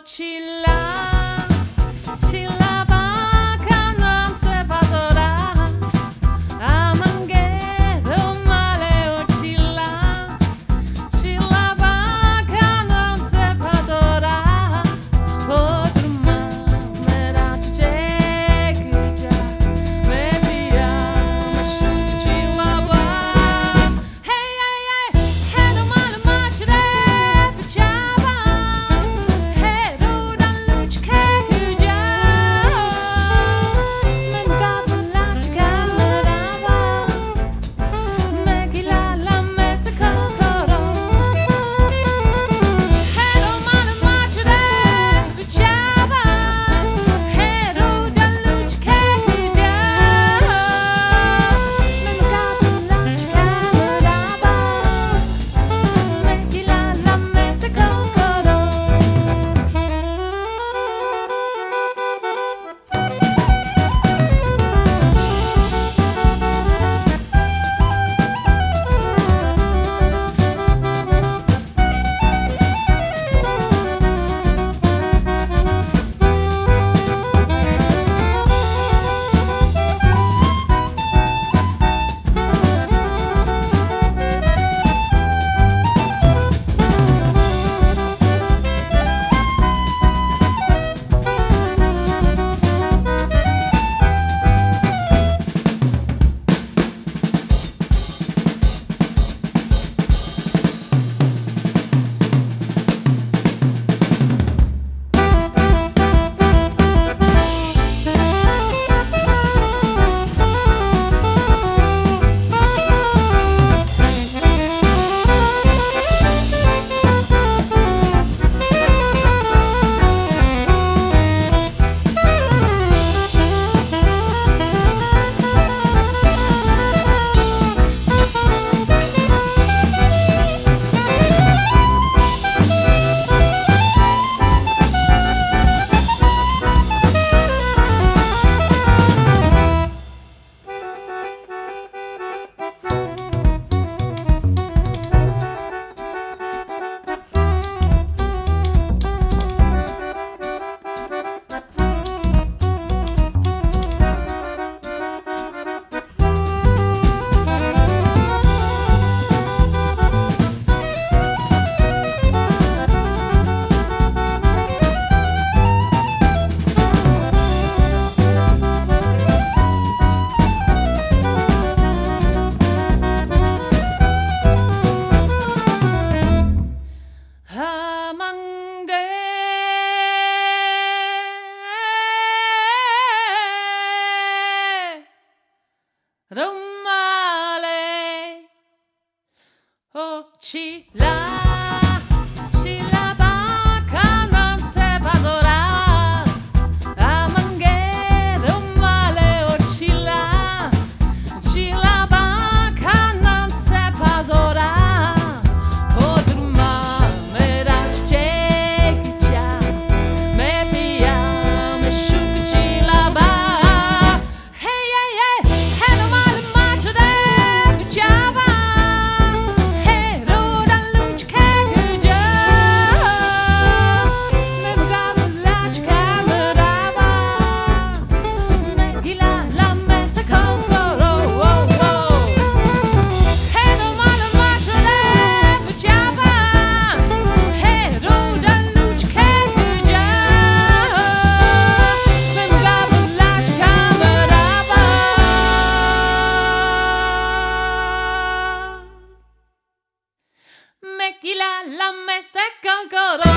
mochila sin She loves. me second con.